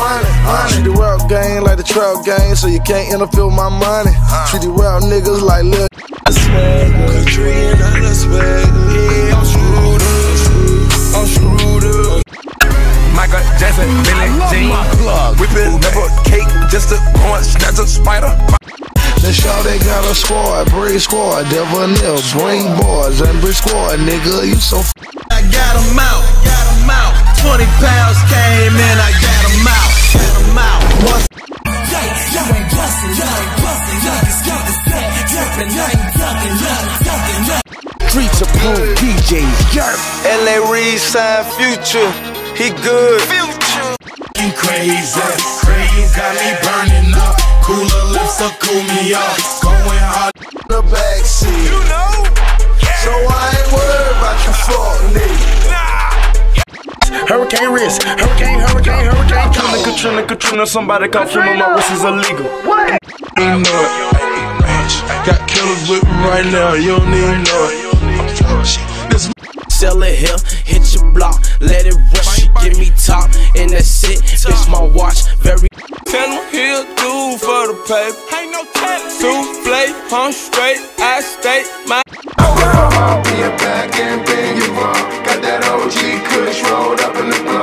money. Treat the rap game like the trap game, so you can't interfere with my money. Treat the rap niggas like little Country and other swag. Yeah, I'm screwed up. I'm screwed up. Michael Jackson, Billie Jean. Whipping up a cake just to go and snatch a spider. Then shout they got a squad, breed squad, devil nil, bring boys, and brick squad, nigga, you so f- I got 'em out, got 'em out. Streets approved DJs, yerp. LA Reid signed Future, he good. Future. You crazy, crazy got me burning up. Cooler lips to cool me off. Going hard. in the backseat. You know? Hurricane risk, hurricane, hurricane, hurricane. Katrina, Katrina, Katrina. Somebody call for me, my wrist is illegal. What? You know it. Got killers with me right now. You don't even know it. This Sell it here, hit your block, let it rush. She give me top, and that's it. Bitch, my watch very. Tell him he'll do for the paper. Ain't no telling. Souffle, I'm straight, I stay my. I'll be a back and bend you up. Got that OG kush rolled up in the blunt.